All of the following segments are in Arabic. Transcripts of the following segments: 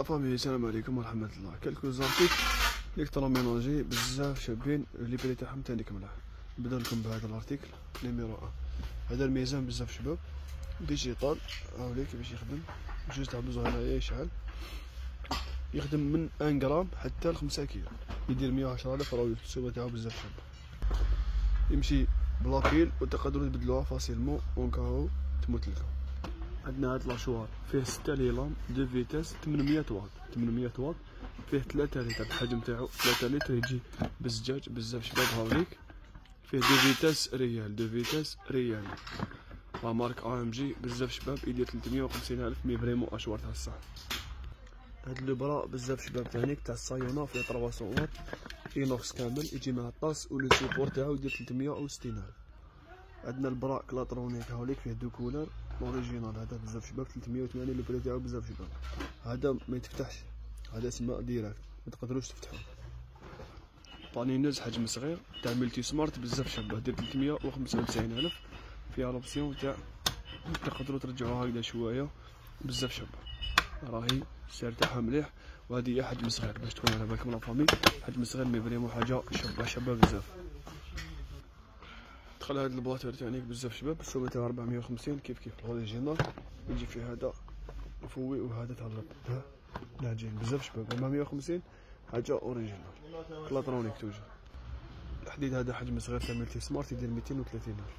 la famille السلام عليكم ورحمة الله. quelques articles électroménager بزاف شابين les prix تاعهم تانيك ملاح نبدأ لكم بهذا ال article numéro 1 هذا الميزان بزاف شباب. digital هاولي كيفاش يخدم. جوج تاع بزوج هنايا يشعل. يخدم من 1 غرام حتى ل 5 كيلو. يدير 110 ألف راهو ال support تاعو بزاف شاب يمشي ب la pile وتقدروا تبدلوها facilement en cas où تموت لكم. عندنا هاد لاشوار فيه ستة ليلام دو فيتاس 800 واط. 800 واط فيه 3 لتر الحجم تاعو 3 لتر يجي بالزجاج بزاف شباب هاوليك فيه دو فيتاس ريال دو فيتاس ريال. لا مارك إم جي بزاف شباب يدير 350 ألف مي فريمون أشوار تاع الصح هاد لو برا بزاف شباب تانيك تاع الصايونه فيه 300 واط اينوكس كامل يجي مع الطاس ولو سيبور تاعو يدير 360 ألف. عندنا ال bras Clatronic هاوليك فيه deux couleurs. original هذا بزاف شباب 380 le prix تاعو بزاف شباب. هذا ما يتفتحش هذا اسمه direct ما تقدروش تفتحوه. panineuse حجم صغير تاع Multi Smart بزاف شابه دير 395 ألف. فيها l'option تاع تقدروا ترجعوها هكذا شوية. بزاف شابه راهي السعر تاعها مليح وهذه هي حجم صغير. باش تكون على بالكم la famille حجم صغير mais vraiment حاجة شابة شابة بزاف. دخل هاد ال batteur تاعك بزاف شباب. تاعها 450 كيف كيف؟ ال original يجي فيه هذا مفوي وهذا تاع الرب العجين بزاف شباب. 450 حاجة original Clatronic toujours. الحديد هذا حجم صغير تاع Multi Smart يدير 230 ألف.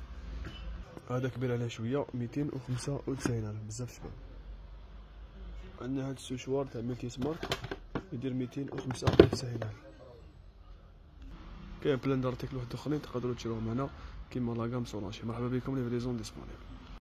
هذا كبير عليه شوية 295 ألف. بزاف شباب. عندنا هاد السوشوار تاع Multi Smart يدير 295 ألف. كاين plein d'articles واحد اخرين تقدروا تشروهم هنا. كيما لاكام سولانشي مرحبا بكم livraison disponible